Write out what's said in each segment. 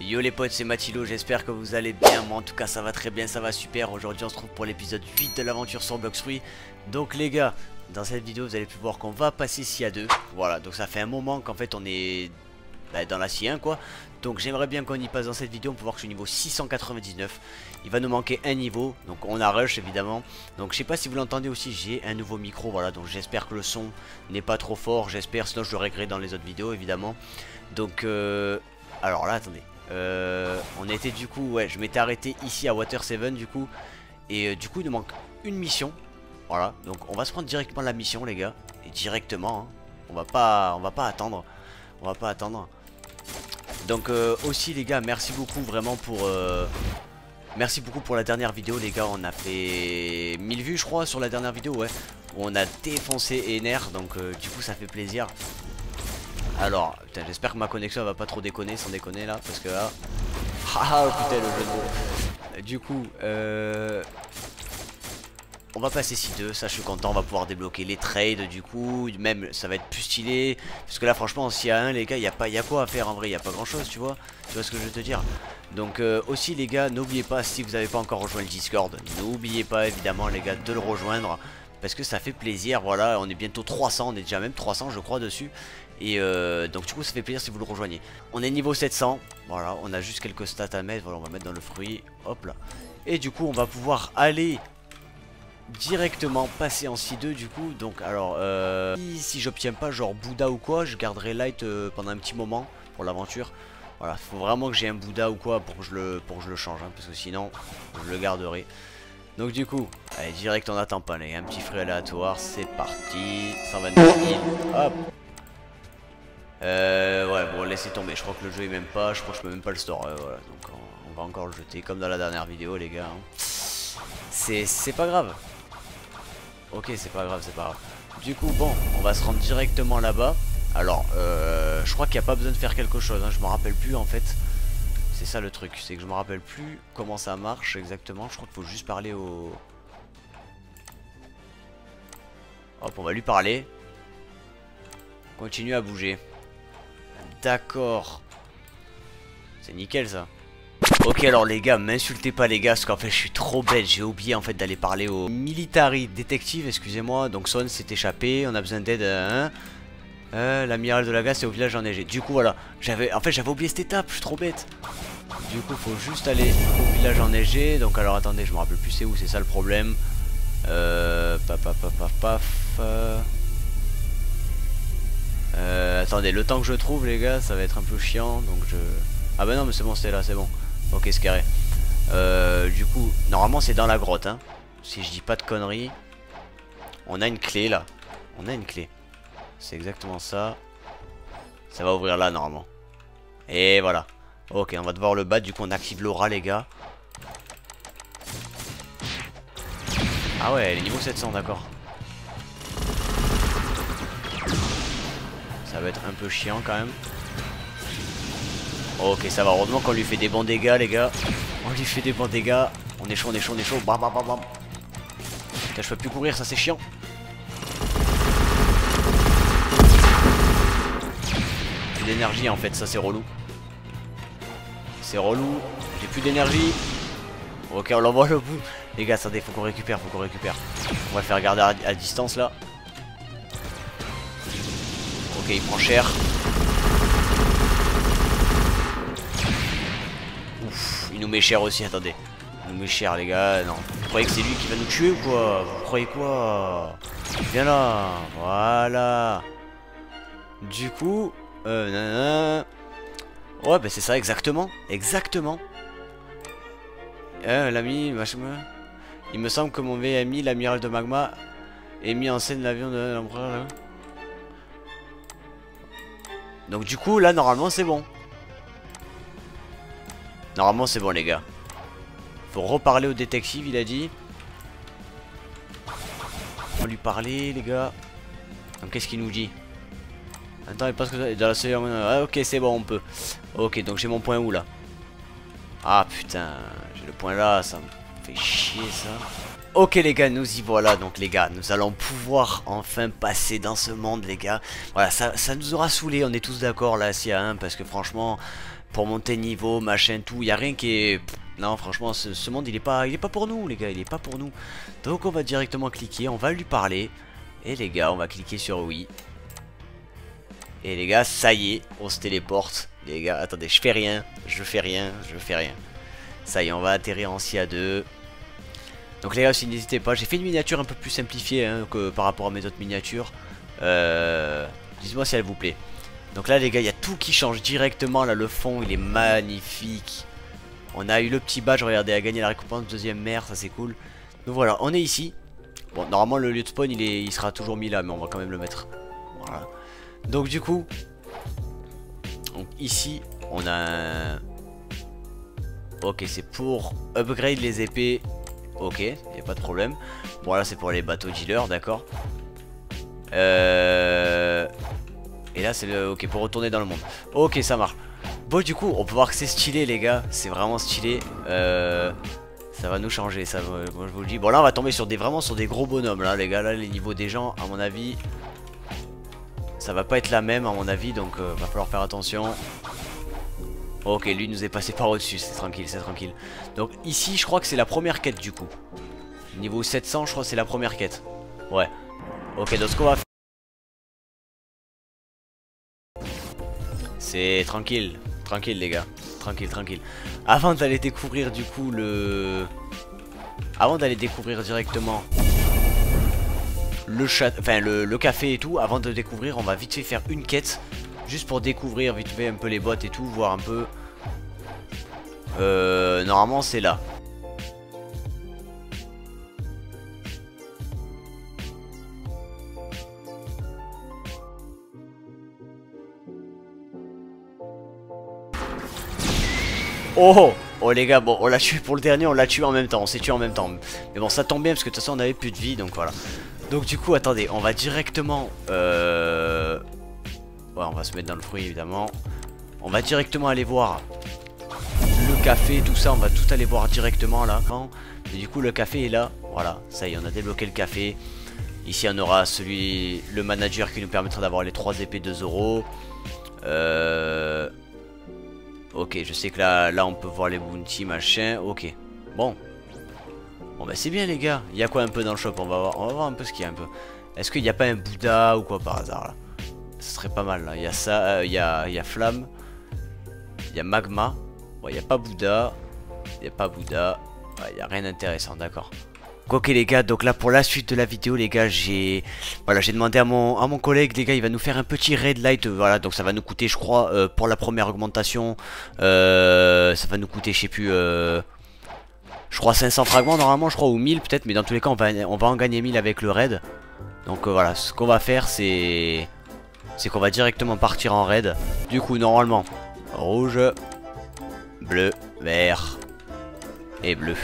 Yo les potes, c'est Matilo, j'espère que vous allez bien. Moi en tout cas, ça va très bien, ça va super. Aujourd'hui, on se trouve pour l'épisode 8 de l'aventure sur Blox Fruit. Donc les gars, dans cette vidéo, vous allez pu voir qu'on va passer SIA 2. Voilà, donc ça fait un moment qu'en fait on est bah, dans la SIA 1 quoi. Donc j'aimerais bien qu'on y passe dans cette vidéo. On peut voir que je suis niveau 699. Il va nous manquer un niveau. Donc on a rush évidemment. Donc je sais pas si vous l'entendez aussi. J'ai un nouveau micro. Voilà. Donc j'espère que le son n'est pas trop fort. J'espère. Sinon je le réglerai dans les autres vidéos évidemment. Donc euh... alors là attendez. Euh, on était du coup, ouais, je m'étais arrêté ici à Water 7 du coup. Et euh, du coup, il nous manque une mission. Voilà, donc on va se prendre directement la mission, les gars. Et directement, hein. on va pas, on va pas attendre. On va pas attendre. Donc euh, aussi, les gars, merci beaucoup vraiment pour. Merci beaucoup pour la dernière vidéo, les gars. On a fait 1000 vues, je crois, sur la dernière vidéo, ouais. Où on a défoncé Ener, donc du coup, ça fait plaisir. Alors, putain, j'espère que ma connexion va pas trop déconner sans déconner là, parce que là... Ah putain, le jeu de mots. Du coup, euh... On va passer 6-2, ça je suis content, on va pouvoir débloquer les trades du coup, même ça va être plus stylé. Parce que là franchement, s'il y a un les gars, il y a, pas, y a quoi à faire en vrai, il n'y a pas grand chose, tu vois. Tu vois ce que je veux te dire? Donc euh, aussi les gars, n'oubliez pas, si vous n'avez pas encore rejoint le Discord, n'oubliez pas évidemment les gars de le rejoindre. Parce que ça fait plaisir, voilà, on est bientôt 300, on est déjà même 300 je crois dessus. Et euh, donc du coup ça fait plaisir si vous le rejoignez. On est niveau 700 Voilà on a juste quelques stats à mettre. Voilà on va mettre dans le fruit. Hop là. Et du coup on va pouvoir aller Directement passer en C2 du coup. Donc alors euh, Si, j'obtiens pas genre Bouddha ou quoi Je garderai Light euh, pendant un petit moment Pour l'aventure. Voilà faut vraiment que j'ai un Bouddha ou quoi Pour que je le, pour que je le change hein, Parce que sinon je le garderai. Donc du coup, allez direct on attend pas les un petit fruit aléatoire, c'est parti, 129 000, hop euh, ouais, bon, laissez tomber. Je crois que le jeu est même pas. Je crois que je peux même pas le store. Euh, voilà, donc on, va encore le jeter comme dans la dernière vidéo, les gars. Hein. C'est pas grave. Ok, c'est pas grave, c'est pas grave. Du coup, bon, on va se rendre directement là-bas. Alors, euh, je crois qu'il n'y a pas besoin de faire quelque chose. Hein. Je me rappelle plus en fait. C'est ça le truc. C'est que je me rappelle plus comment ça marche exactement. Je crois qu'il faut juste parler au. Hop, on va lui parler. Continue à bouger. D'accord. C'est nickel ça. Ok alors les gars, m'insultez pas les gars, parce qu'en fait je suis trop bête, j'ai oublié en fait d'aller parler au military détective, excusez-moi. Donc Son s'est échappé, on a besoin d'aide. Hein euh, L'amiral de la gaz c'est au village enneigé. Du coup voilà, j'avais, en fait j'avais oublié cette étape, je suis trop bête. Du coup faut juste aller au village enneigé. Donc alors attendez, je me rappelle plus c'est où, c'est ça le problème. Euh, paf paf paf paf paf. Euh, attendez, le temps que je trouve les gars, ça va être un peu chiant, donc je... Ah bah non mais c'est bon, c'est là, c'est bon. Ok, c'est carré. Euh, du coup, normalement c'est dans la grotte, hein. Si je dis pas de conneries. On a une clé là. On a une clé. C'est exactement ça. Ça va ouvrir là normalement. Et voilà. Ok, on va devoir le battre, du coup on active l'aura les gars. Ah ouais, elle est niveau 700, d'accord. Ça va être un peu chiant quand même. Ok, ça va. Heureusement qu'on lui fait des bons dégâts, les gars. On lui fait des bons dégâts. On est chaud, on est chaud, on est chaud. Bam, bam, bam, bam. Putain, je peux plus courir, ça c'est chiant. Plus d'énergie en fait, ça c'est relou. C'est relou. J'ai plus d'énergie. Ok, on l'envoie le bout. Les gars, attendez, faut qu'on récupère, faut qu'on récupère. On va faire garder à distance là. Ok, il prend cher. Ouf, il nous met cher aussi, attendez. Il nous met cher, les gars. Non. Vous croyez que c'est lui qui va nous tuer ou quoi? Vous croyez quoi? Viens là. Voilà. Du coup... Euh, Ouais, bah c'est ça, exactement. Exactement. Euh, l'ami, machin... Il me semble que mon VMI, l'amiral de Magma, est mis en scène l'avion de l'empereur. Donc du coup là normalement c'est bon. Normalement c'est bon les gars. Faut reparler au détective il a dit. Va lui parler les gars. Donc qu'est-ce qu'il nous dit? Attends il passe que dans la Ah ok c'est bon on peut. Ok donc j'ai mon point où là? Ah putain J'ai le point là ça me fait chier ça Ok les gars, nous y voilà donc les gars, nous allons pouvoir enfin passer dans ce monde les gars. Voilà, ça, nous aura saoulé, on est tous d'accord là s'il y un parce que franchement, pour monter niveau, machin, tout. Il a rien qui est... Non, franchement, ce, monde, il est, pas, il est pas pour nous, les gars. Il est pas pour nous. Donc, on va directement cliquer. On va lui parler. Et les gars, on va cliquer sur oui. Et les gars, ça y est, on se téléporte. Les gars, attendez, je fais rien. Je fais rien, je fais rien. Ça y est, on va atterrir en CIA2. Donc les gars, si n'hésitez pas, j'ai fait une miniature un peu plus simplifiée hein, que par rapport à mes autres miniatures. Euh, Dites-moi si elle vous plaît. Donc là les gars, il y a tout qui change directement. Là le fond, il est magnifique. On a eu le petit badge, regardez, à gagner la récompense deuxième mer, ça c'est cool. Donc voilà, on est ici. Bon, normalement le lieu de spawn, il, est, il sera toujours mis là, mais on va quand même le mettre. Voilà. Donc du coup, donc, ici, on a... Ok, c'est pour upgrade les épées Ok, y a pas de problème. Bon là c'est pour les bateaux dealers, d'accord. Euh... Et là c'est le... Ok, pour retourner dans le monde. Ok, ça marche. Bon du coup, on peut voir que c'est stylé les gars. C'est vraiment stylé. Euh... Ça va nous changer, ça, je vous le dis. Bon là on va tomber sur des vraiment sur des gros bonhommes là les gars. Là les niveaux des gens, à mon avis, ça va pas être la même à mon avis. Donc euh, va falloir faire attention. Ok, lui nous est passé par au-dessus, c'est tranquille, c'est tranquille. Donc ici, je crois que c'est la première quête du coup. Niveau 700, je crois c'est la première quête. Ouais. Ok, donc ce qu'on va faire... C'est tranquille, tranquille les gars. Tranquille, tranquille. Avant d'aller découvrir du coup le... Avant d'aller découvrir directement le chat, enfin le, le, café et tout, avant de découvrir, on va vite fait faire une quête Juste pour découvrir vite fait un peu les bottes et tout, voir un peu. Euh, normalement c'est là. Oh Oh les gars, bon on l'a tué pour le dernier, on l'a tué en même temps, on s'est tué en même temps. Mais bon ça tombe bien parce que de toute façon on avait plus de vie donc voilà. Donc du coup attendez, on va directement euh, Ouais, on va se mettre dans le fruit évidemment. On va directement aller voir le café, tout ça. On va tout aller voir directement là. Et du coup, le café est là. Voilà, ça y est, on a débloqué le café. Ici, on aura celui, le manager qui nous permettra d'avoir les 3 épées de euros. Euh... Ok, je sais que là, là, on peut voir les bounty, machin. Ok, bon. Bon, bah c'est bien, les gars. Il y a quoi un peu dans le shop? On va, voir, on va voir un peu ce qu'il y a un peu. Est-ce qu'il n'y a pas un Bouddha ou quoi par hasard là? Ce serait pas mal là. Il y a ça, euh, il, y a, y a Flamme. Il y a Magma. Bon, il n'y a pas Bouddha. Il n'y a pas Bouddha. il n'y a rien d'intéressant, d'accord. Ok les gars, donc là pour la suite de la vidéo les gars, j'ai voilà, j'ai demandé à mon à mon collègue les gars, il va nous faire un petit red light, euh, voilà, donc ça va nous coûter je crois euh, pour la première augmentation, ça va nous coûter je sais plus je crois 500 fragments normalement, je crois ou 1000 peut-être, mais dans tous les cas on va on va en gagner 1000 avec le raid. Donc voilà, ce qu'on va faire c'est c'est qu'on va directement partir en raid. Du coup, normalement, rouge, bleu, vert et bleu.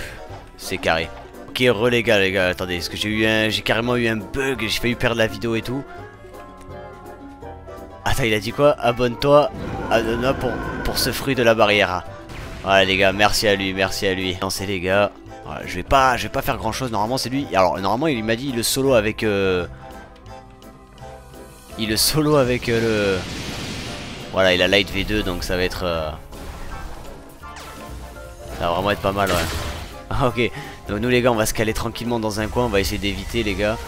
C'est carré. Ok, re les gars, les gars, attendez, est-ce que j'ai eu un... J'ai carrément eu un bug, j'ai failli perdre la vidéo et tout. Attends, il a dit quoi? Abonne-toi à pour, pour ce fruit de la barrière. Voilà les gars, merci à lui, merci à lui. C'est les gars. je vais pas je vais pas faire grand chose, normalement c'est lui. Alors normalement il m'a dit le solo avec... Euh, il le solo avec euh, le... Voilà, il a light V2 donc ça va être... Euh, ça va vraiment être pas mal, ouais. Ah, ok, donc nous les gars, on va se caler tranquillement dans un coin, on va essayer d'éviter les gars,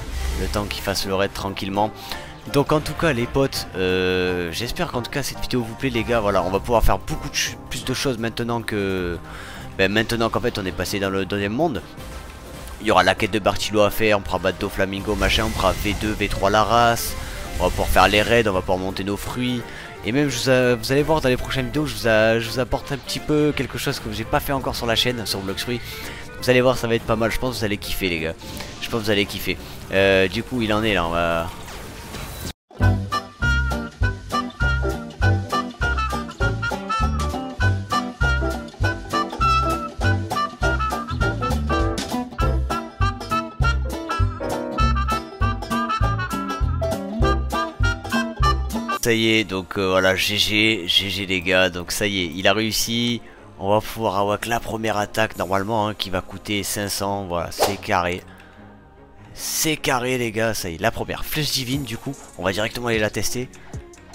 le temps qu'il fasse le raid tranquillement. Donc en tout cas les potes, euh, j'espère qu'en tout cas cette vidéo vous plaît les gars, voilà, on va pouvoir faire beaucoup plus de choses maintenant que... Ben, maintenant qu'en fait on est passé dans le deuxième monde. Il y aura la quête de Bartilo à faire, on pourra battre Flamingo machin, on pourra V2, V3 la race, on va pouvoir faire les raids, on va pouvoir monter nos fruits. Et même, vous, allez voir dans les prochaines vidéos, je vous, apporte un petit peu quelque chose que j'ai pas fait encore sur la chaîne, sur Blox. Vous allez voir, ça va être pas mal. Je pense que vous allez kiffer, les gars. Je pense que vous allez kiffer. Euh, du coup, il en est là. On va, Ça y est, donc euh, voilà, GG, GG les gars, donc ça y est, il a réussi. On va pouvoir avoir la première attaque normalement hein, qui va coûter 500, voilà, c'est carré. C'est carré les gars, ça y est, la première flèche divine du coup, on va directement aller la tester.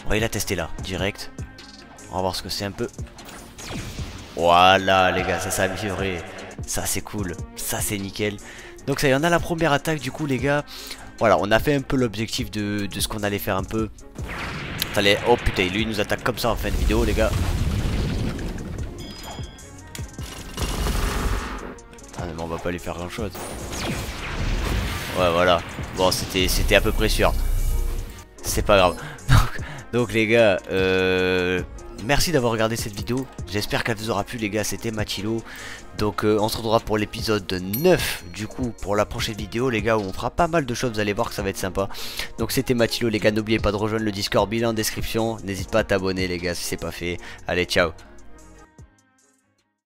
On va aller la tester là, direct. On va voir ce que c'est un peu. Voilà les gars, ça s'améliorer. Ça c'est cool, ça c'est nickel. Donc ça y en a la première attaque du coup les gars. Voilà, on a fait un peu l'objectif de, ce qu'on allait faire un peu. Oh putain, lui il nous attaque comme ça en fin de vidéo les gars. Ah mais on va pas lui faire grand chose. Ouais voilà. Bon c'était à peu près sûr. C'est pas grave. Donc, les gars, euh, merci d'avoir regardé cette vidéo. J'espère qu'elle vous aura plu les gars. C'était Matilo. Donc euh, on se retrouvera pour l'épisode 9 du coup pour la prochaine vidéo les gars où on fera pas mal de choses. Vous allez voir que ça va être sympa. Donc c'était Matilo les gars. N'oubliez pas de rejoindre le Discord. Bilan en description. N'hésite pas à t'abonner les gars si c'est pas fait. Allez ciao